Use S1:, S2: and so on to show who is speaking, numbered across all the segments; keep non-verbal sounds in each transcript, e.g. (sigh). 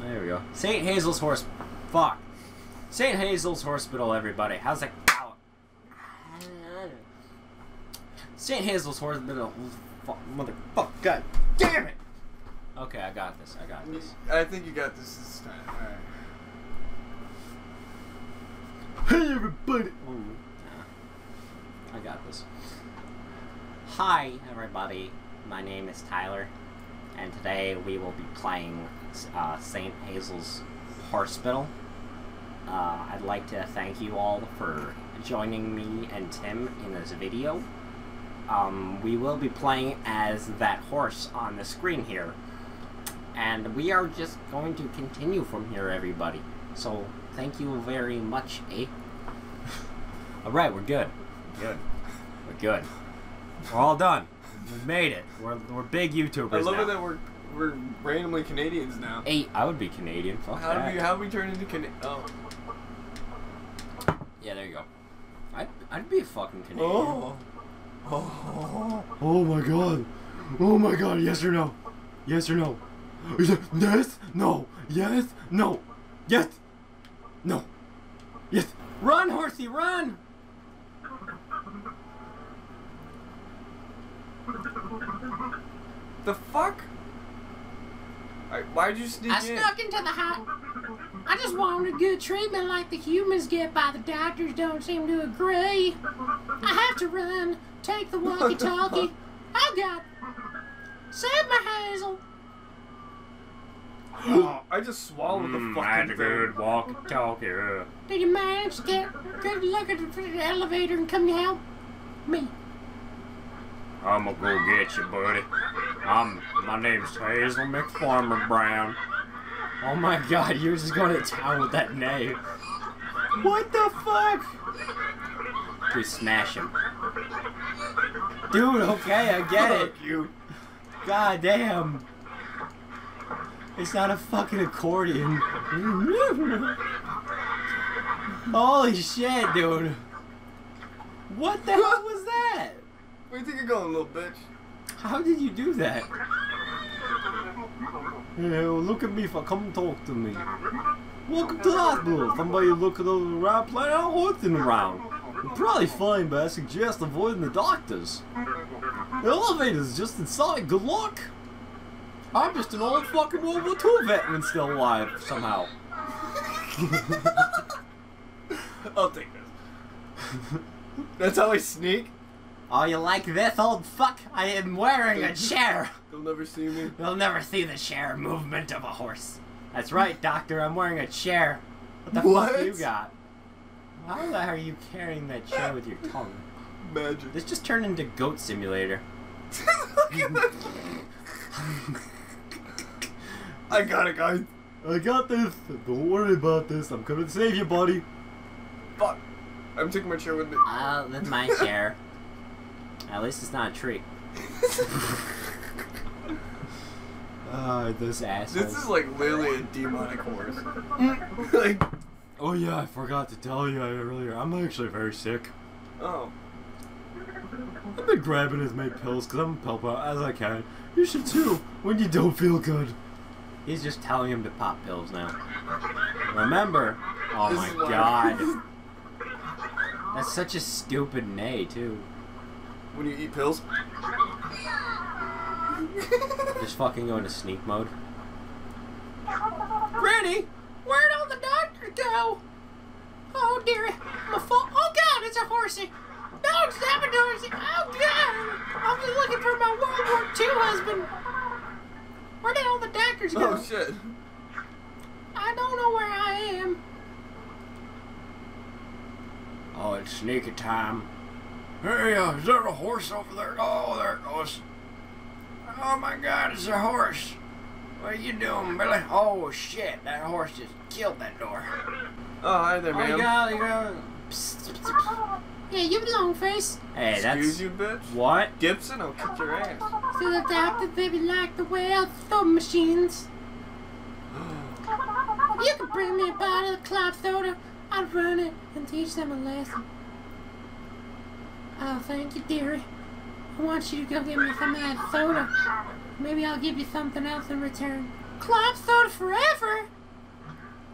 S1: There we go. St. Hazel's Horse. Fuck. St. Hazel's Horsepital, everybody. How's it going? St. Hazel's Horsepital. Fuck, motherfucker. God damn it! Okay, I got this. I got this.
S2: I think you got this this time. Alright.
S1: Hey, everybody! Oh, I got this. Hi, everybody. My name is Tyler, and today we will be playing uh, St. Hazel's Horsepital. Uh, I'd like to thank you all for joining me and Tim in this video. Um, we will be playing as that horse on the screen here. And we are just going to continue from here, everybody. So, thank you very much, eh? (laughs) Alright, we're good. Good. We're good. We're all done. We made it. We're, we're big YouTubers
S2: I love
S1: now.
S2: it that we're we're randomly Canadians now.
S1: Eight. I would be Canadian. Fuck
S2: How
S1: that.
S2: do we how do we turn into Can? Oh.
S1: Yeah, there you go. I'd, I'd be a fucking Canadian.
S2: Oh. Oh. (laughs)
S3: Oh my god. Oh my god, yes or no? Yes or no? Is it yes? No. Yes? No. Yes. No. Yes.
S1: Run, horsey, run!
S2: The fuck? Alright, why'd you sneak
S4: I
S2: in?
S4: snuck into the house. I just wanted good treatment like the humans get by the doctors don't seem to agree. I have to run, take the walkie-talkie. (laughs) Oh God. Save my Hazel.
S2: Oh, (gasps) I just swallowed
S1: Mm,
S2: the fucking thing.
S1: walk talk yeah.
S4: Did you manage to get a good look at the, the elevator and come to help me?
S1: I'm gonna go get you, buddy. I'm. My name's Hazel McFarmer Brown. Oh my god, you're just going to town with that name. What the fuck? We smash him. Dude, okay, I get it.
S2: You.
S1: God damn. It's not a fucking accordion. Holy shit, dude. What the hell was that?
S2: Where do you think you're going, little bitch?
S1: How did you do that?
S3: Hey, look at me I come talk to me. Welcome to the hospital. Somebody look at the right planet out horsing around. You're probably fine, but I suggest avoiding the doctors. The elevator's just inside. Good luck. I'm just an old fucking World War II veteran still alive somehow. (laughs)
S2: I'll take this. (laughs) That's how I sneak?
S1: Oh, you like this, old fuck? I am wearing a chair. (laughs)
S2: They'll never see me.
S1: You'll never see the chair movement of a horse. That's right, doctor. I'm wearing a chair. What the fuck you got? How the hell are you carrying that chair with your tongue?
S2: Magic.
S1: This just turned into Goat Simulator.
S2: Look at that. I got it, guys.
S3: I got this. Don't worry about this. I'm coming to save you, buddy.
S2: Fuck. I'm taking my chair with me.
S1: Uh, that's my chair. (laughs) At least it's not a tree. (laughs) Ah, this asshole.
S2: This is like literally a demonic horse. (laughs) like,
S3: Oh yeah, I forgot to tell you earlier. I'm actually very sick.
S2: oh.
S3: I've been grabbing as many pills because I'm help out as I can. You should too when you don't feel good.
S1: He's just telling him to pop pills now. Remember? Oh
S2: This
S1: my god. (laughs) That's such a stupid nay, too.
S2: When you eat pills? (laughs)
S1: Just fucking go into sneak mode.
S4: Granny, where'd all the doctors go? Oh dearie, my fault. Oh God, it's a horsey. Don't stop it, horsey. Oh God, I'm just looking for my World War II husband. Where did all the doctors go?
S2: Oh shit.
S4: I don't know where I am.
S1: Oh, it's sneaky time.
S3: Hey, uh, is there a horse over there? Oh, there it goes.
S1: Oh my god, it's a horse. What are you doing, Billy? Oh shit, that horse just killed that door. (laughs)
S2: Oh, hi there,
S1: Oh, you
S2: ma'am.
S1: got, you got. Psst, psst, psst.
S4: Yeah, you long face.
S1: Hey, that's.
S2: Excuse you, bitch.
S1: What?
S2: Gibson, I'll kick your ass.
S4: To the doctor, baby, like the way I throw machines. (gasps) You can bring me a bottle of club soda. I'll run it and teach them a lesson. Oh, thank you, dearie. I want you to go get me some of that soda. Maybe I'll give you something else in return. Club soda forever?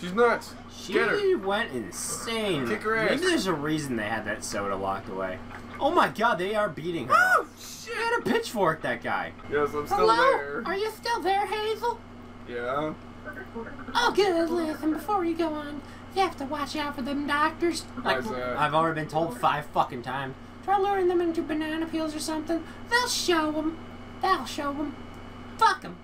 S2: She's nuts.
S1: She
S2: Get her.
S1: went insane.
S2: Kick her ass.
S1: Maybe there's a reason they had that soda locked away. Oh my god, they are beating her.
S2: Oh
S1: She
S2: shit!
S1: had a pitchfork, that guy.
S2: Yes, I'm still
S4: Hello?
S2: there.
S4: Are you still there, Hazel?
S2: Yeah.
S4: Oh, good. Listen, before you go on, you have to watch out for them doctors.
S2: Why's that?
S1: I've already been told five fucking times.
S4: Try luring them into banana peels or something. They'll show them. They'll show them. Fuck them.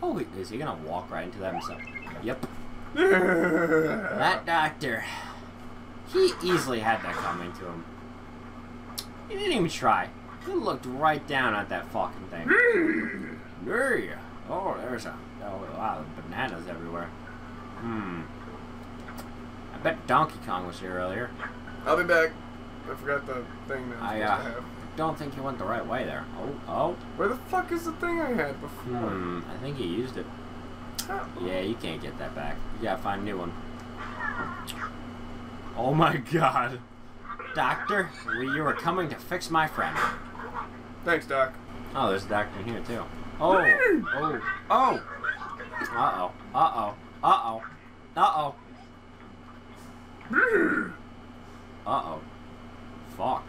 S1: Holy, is he gonna walk right into that himself? Yep. (laughs) That doctor. He easily had that coming to him. He didn't even try. He looked right down at that fucking thing. Hey! Oh, there's a, oh, wow, bananas everywhere. Hmm. I bet Donkey Kong was here earlier.
S2: I'll be back. I forgot the thing that
S1: I, uh,
S2: to have.
S1: Don't think you went the right way there. Oh, oh.
S2: Where the fuck is the thing I had before?
S1: Hmm. I think he used it. Yeah, you can't get that back. You gotta find a new one. Oh my god. Doctor, we, you were coming to fix my friend.
S2: Thanks, Doc.
S1: Oh, there's a doctor in here too. Oh, oh, oh. Uh-oh, uh-oh, uh-oh, uh-oh. Uh-oh. Fuck.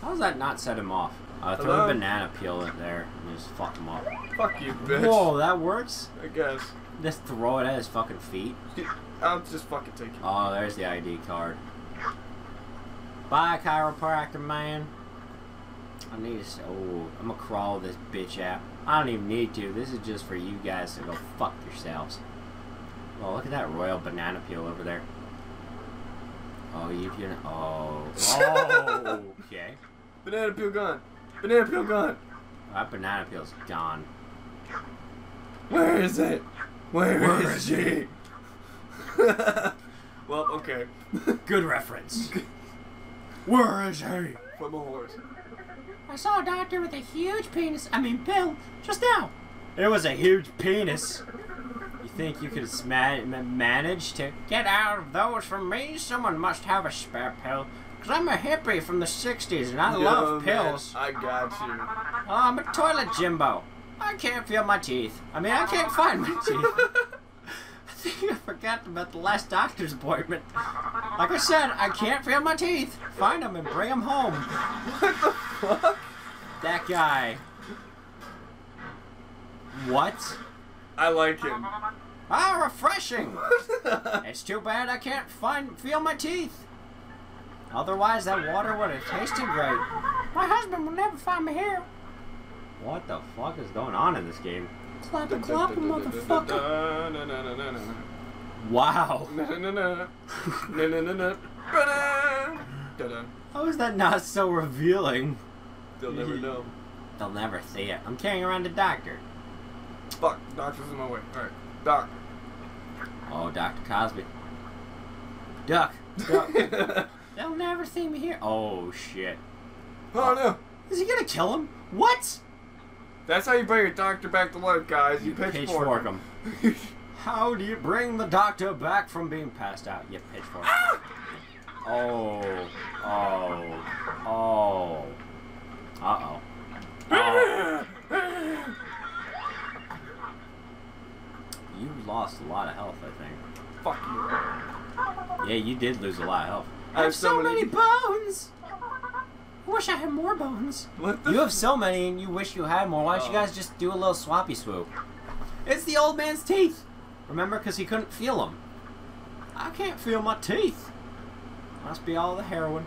S1: How's that not set him off? Uh, throw
S2: Hello?
S1: a banana peel in there and just fuck him up.
S2: Fuck you, bitch.
S1: Whoa, that works?
S2: I guess.
S1: Just throw it at his fucking feet.
S2: I'll just fucking take it.
S1: Oh, there's the ID card. Bye, chiropractor man. I need to. Oh, I'm gonna crawl this bitch out. I don't even need to. This is just for you guys to go fuck yourselves. Oh, look at that royal banana peel over there. Oh, you can. Oh. Oh. (laughs) okay.
S2: Banana peel gone. Banana peel gone.
S1: That banana peel's gone.
S2: Where is it?
S1: Where
S2: Where
S1: is
S2: is she? (laughs) well, okay. (laughs)
S1: Good reference. Where is he?
S2: Flip a horse.
S4: I saw a doctor with a huge penis. I mean, pill. Just now.
S1: It was a huge penis. Think you could manage to get out of those from me? Someone must have a spare pill. Because I'm a hippie from the 60s and I love
S2: Yo, man,
S1: pills.
S2: I got you.
S1: Oh, I'm a toilet Jimbo. I can't feel my teeth. I mean, I can't find my (laughs) teeth. I think I forgot about the last doctor's appointment. Like I said, I can't feel my teeth. Find them and bring them home.
S2: what the fuck?
S1: That guy. What?
S2: I like him.
S1: Ah, refreshing. It's too bad I can't find feel my teeth. Otherwise, that water would have tasted great.
S4: My husband will never find me here.
S1: What the fuck is going on in this game?
S4: Clap a clap, motherfucker.
S1: Wow. How is that not so revealing?
S2: They'll never know.
S1: They'll never see it. I'm carrying around a doctor.
S2: Fuck, doctor's in my way. Alright, doc.
S1: Oh, Dr. Cosby. Duck. Duck. (laughs) They'll never see me here. Oh, shit.
S2: oh no!
S1: Is he gonna kill him? What?
S2: That's how you bring your doctor back to life, guys. You, pitchfork,
S1: pitchfork him. How do you bring the doctor back from being passed out? You pitchfork. Ah! Oh. Oh. Oh. Uh-oh. (laughs) Oh. You lost a lot of health, I think.
S2: Fuck you.
S1: Yeah, you did lose a lot of health.
S2: I have so many.
S4: bones. I wish I had more bones.
S2: What the?
S1: You have so many and you wish you had more. Why don't you
S2: Oh.
S1: guys just do a little swappy swoop? It's the old man's teeth. Remember, because he couldn't feel them. I can't feel my teeth. Must be all the heroin.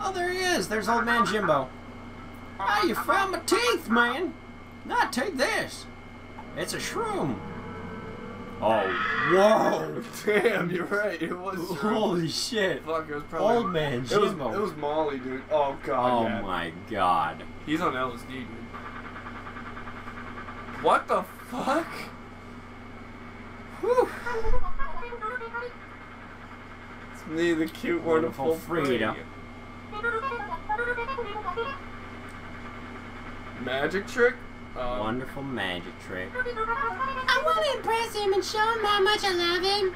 S1: Oh, there he is. There's old man Jimbo. Ah, you found my teeth, man. Now take this. It's a shroom. Oh, whoa. (laughs)
S2: Damn, you're right. It was.
S1: Holy shit.
S2: Fuck, it was probably.
S1: Old man
S2: It was, it was Molly, dude. Oh god.
S1: Oh
S2: yeah.
S1: my god.
S2: He's on LSD, dude. What the fuck? Whew. It's me, the cute,
S1: Wonderful
S2: wonderful,
S1: Frida.
S2: Magic trick? Um,
S1: Wonderful magic trick.
S4: I want to impress him and show him how much I love him.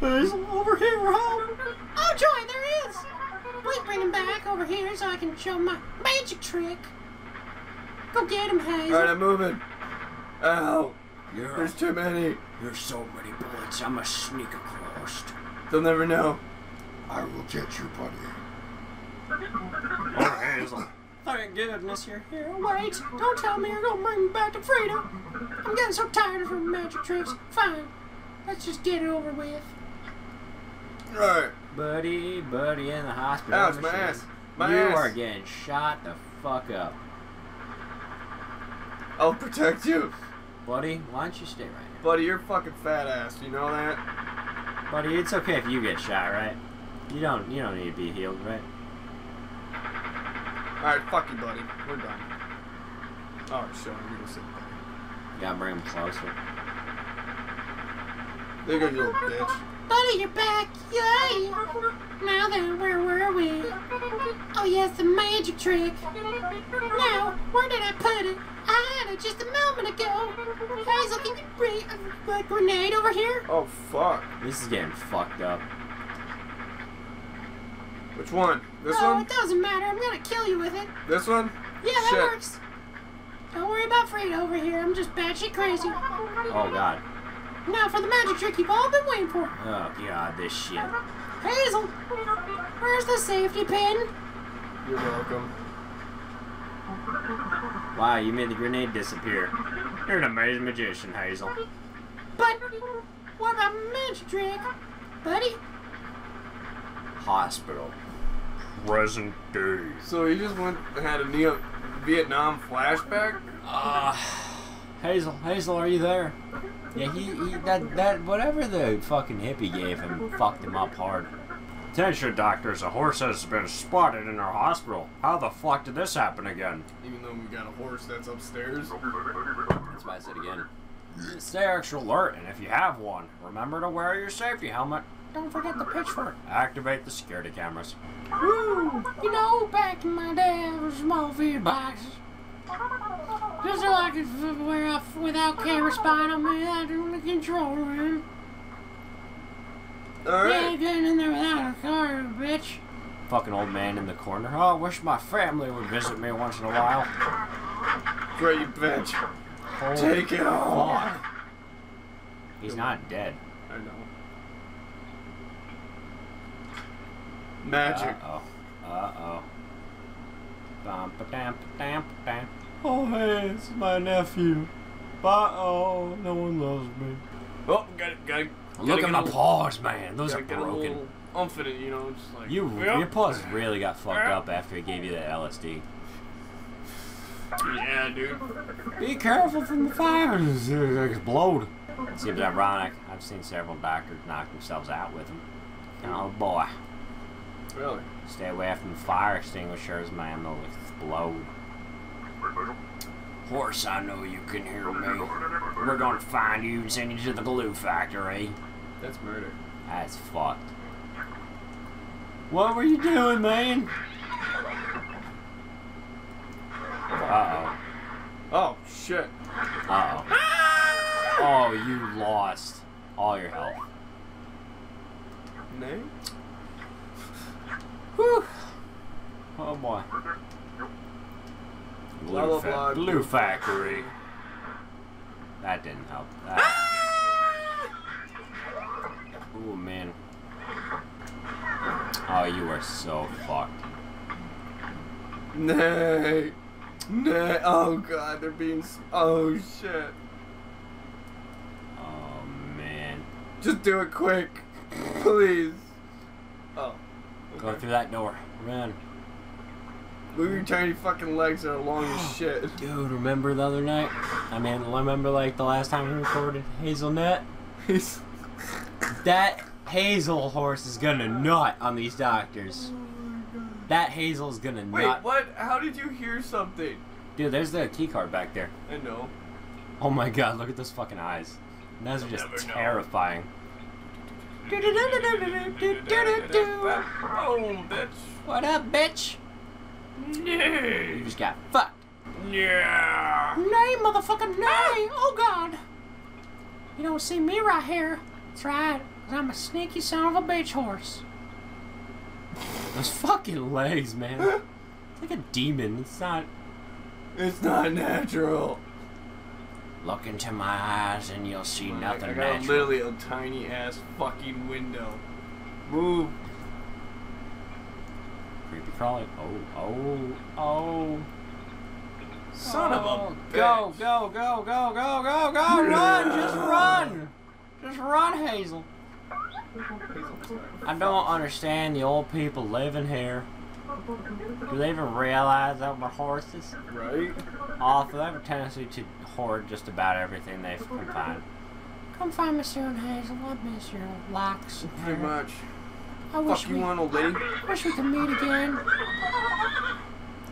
S1: He's over here, home.
S4: Oh, Joy, there is. he. Please bring him back over here so I can show him my magic trick. Go get him, Hazel.
S2: Alright,
S4: Hazel.
S2: I'm moving. Ow.
S1: You're,
S2: There's too many.
S1: there's so many bullets. I'm a sneak across.
S2: They'll never know.
S5: I will get you, buddy.
S1: Oh, Hazel. Thank goodness you're here.
S4: Wait, don't tell me you're gonna bring me back to Frida. I'm getting so tired of her magic tricks. Fine, let's just get it over with.
S2: Alright.
S1: Buddy, buddy in the hospital.
S2: Ouch, my ass. My
S1: you
S2: ass.
S1: are getting shot the fuck up.
S2: I'll protect you.
S1: Buddy, why don't you stay right here?
S2: Buddy, you're fucking fat ass. You know that?
S1: Buddy, it's okay if you get shot, right? You don't you don't need to be healed, right?
S2: Alright, fuck you, buddy. We're done. Oh, shit. I'm gonna sit back.
S1: You gotta bring him closer.
S2: There you go, you little bitch.
S4: Buddy, you're back! Yay! Now then, where were we? Oh yes, the magic trick. Now, where did I put it? I had it just a moment ago. Hazel, can you bring a, a grenade over here?
S2: Oh, fuck.
S1: This is getting fucked up.
S2: Which one? This
S4: no,
S2: one?
S4: it doesn't matter. I'm gonna kill you with it.
S2: This one?
S4: Yeah, that
S2: Shit.
S4: works. Don't worry about Frida over here. I'm just batshit crazy.
S1: Oh god.
S4: Now for the magic trick you've all been waiting for.
S1: Oh god, this shit.
S4: Hazel, where's the safety pin?
S2: You're welcome.
S1: Wow, you made the grenade disappear. You're an amazing magician, Hazel.
S4: But what about magic trick, buddy?
S1: Hospital. Present day.
S2: So he just went and had a Neo Vietnam flashback?
S1: Uh, Hazel, Hazel, are you there? Yeah, he, he that that whatever the fucking hippie gave him fucked him up hard. Attention, doctors! A horse has been spotted in our hospital. How the fuck did this happen again?
S2: Even though we got a horse that's upstairs.
S1: That's why I said again. Stay extra alert, and if you have one, remember to wear your safety helmet. Don't forget the pitchfork. Activate the security cameras.
S4: Woo! You know, back in my day, I was small feed boxes. Just so I could wear off without camera spying on me out in the control room. Yeah, getting in there without a car, bitch.
S1: Fucking old man in the corner. Oh, I wish my family would visit me once in a while.
S2: Great, bitch.
S1: Holy
S2: Take it all.
S1: He's not dead.
S2: I know. Magic.
S1: Uh oh. Uh oh. Bum ba dam ba dam ba dam.
S3: Oh, hey, it's my nephew. But, oh, no one loves me.
S2: Oh, got it, got it.
S1: Look at my
S2: little-
S1: paws, man. Those are
S2: get
S1: broken.
S2: little Oomph in it, you know, just like
S1: You,
S2: Yep.
S1: your paws really got fucked
S2: Yep.
S1: up after he gave you that LSD.
S2: Yeah, dude.
S1: Be careful from the fire. It's explode. Seems ironic. I've seen several doctors knock themselves out with them. Oh boy.
S2: Really?
S1: Stay away from the fire extinguishers, man. They'll explode. Horse, I know you can hear me. We're gonna find you and send you to the glue factory.
S2: That's murder.
S1: That's fucked. What were you doing, man? Uh
S2: Oh Oh, shit.
S1: oh. Uh oh. Oh, you lost all your health.
S2: Name?
S1: Whew. Oh boy. Glue,
S2: Blah,
S1: fa-
S2: blah, blah.
S1: Glue factory. That didn't help. That- ah! Ooh man. Oh, you are so fucked.
S2: Nay. Nay. Oh god, they're being. Oh shit.
S1: Oh man.
S2: Just do it quick. Please. Oh.
S1: Go through that door. Run.
S2: Look at your tiny fucking legs that are long as (gasps) shit.
S1: Dude, remember the other night? I mean, I remember like the last time we recorded Hazelnut?
S2: He's. (laughs)
S1: That Hazel horse is gonna nut on these doctors. Oh that Hazel's gonna
S2: Wait,
S1: nut.
S2: what? How did you hear something?
S1: Dude, there's the key card back there.
S2: I know.
S1: Oh my god, look at those fucking eyes. Those are just terrifying.
S2: Oh, bitch.
S1: What up, bitch? You just got fucked.
S2: Yeah.
S4: Nay, motherfucker, nay! Oh god! You don't see me right here. That's right, 'cause I'm a sneaky son of a bitch horse.
S1: Those fucking legs, man. It's like a demon. It's not.
S2: It's not natural.
S1: Look into my eyes and you'll see nothing
S2: I got
S1: natural.
S2: literally a tiny ass fucking window. Move.
S1: Creepy crawly. Oh, oh, oh.
S2: Son
S1: Oh,
S2: of a oh, bitch.
S1: Go, go, go, go, go, go, go! Run! Just run! Just run, Hazel. I don't understand the old people living here. Do they even realize that we're horses?
S2: Right?
S1: Awful. They have a tendency to hoard just about everything they can find. Come find me soon, Hazel. I miss your locks.
S2: Pretty much.
S1: I wish
S2: Fuck you
S1: we,
S2: want, old lady?
S1: wish we could meet again.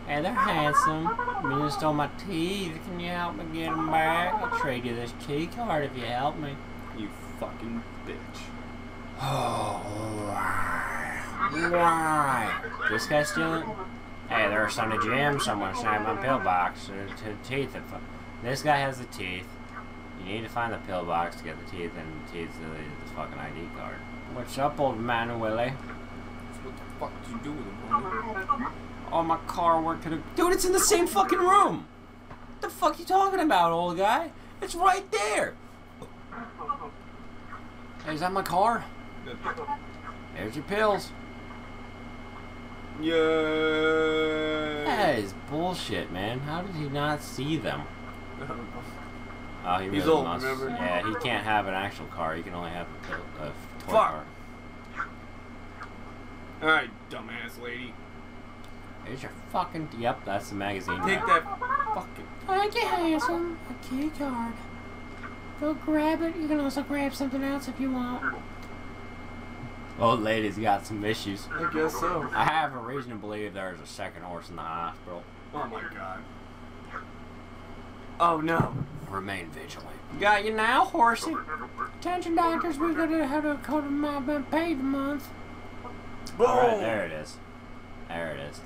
S1: Hey, they're handsome. You just stole my teeth. Can you help me get them back? I'll trade you this key card if you help me.
S2: You fucking bitch.
S1: Oh, why? Why? This guy stealing? Hey, there's some Jim. Someone snagged my pillbox. Uh, t- teeth. If, this guy has the teeth. You need to find the pillbox to get the teeth, and the teeth to the, the fucking ID card. What's up, old man Willie?
S2: What the fuck did you do with him, homie?
S1: Oh, my car worked to the. Dude, it's in the same fucking room! What the fuck you talking about, old guy? It's right there! Hey, is that my car? There's your pills.
S2: Yeah.
S1: That is bullshit, man. How did he not see them?
S2: I don't know.
S1: Oh, he
S2: He's
S1: really
S2: old,
S1: must.
S2: remember?
S1: Yeah, he can't have an actual car. He can only have a, pill, a toy
S2: Fuck.
S1: car.
S2: Alright, dumbass lady.
S1: Here's your fucking. Yep, that's the magazine.
S2: Take that fucking.
S4: Thank you, handsome. A key card. Go grab it. You can also grab something else if you want.
S1: Old lady's got some issues.
S2: I guess so.
S1: I have a reason to believe there's a second horse in the hospital.
S2: Oh my god. Oh no.
S1: Remain vigilant.
S4: Got you now, horsey. Attention, doctors. We've got to have a code of my paid a month.
S2: Boom!
S1: Alright, there it is. There it is.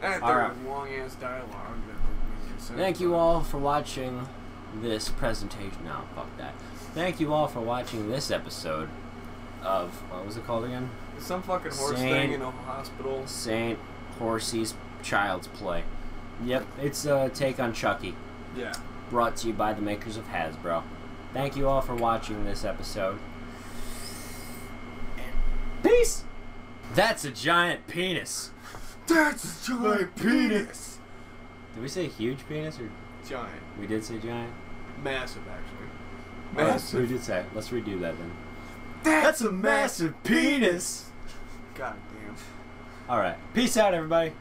S2: That
S1: All right.
S2: long ass dialogue. that doesn't make sense.
S1: Thank you all for watching this presentation. No, fuck that. Thank you all for watching this episode of what was it called again?
S2: Some fucking horse
S1: Saint-
S2: thing in a hospital.
S1: Saint Horsey's Child's Play. Yep, it's a take on Chucky,
S2: Yeah.
S1: brought to you by the makers of Hasbro. Thank you all for watching this episode. Peace. That's a giant penis.
S5: That's a giant penis.
S1: Did we say huge penis or
S2: Giant.
S1: we did say giant?
S2: Massive, actually.
S1: Oh,
S2: Massive.
S1: we did say. it. Let's redo that then.
S5: That's
S1: a massive penis.
S2: God damn.
S1: All right. Peace out, everybody.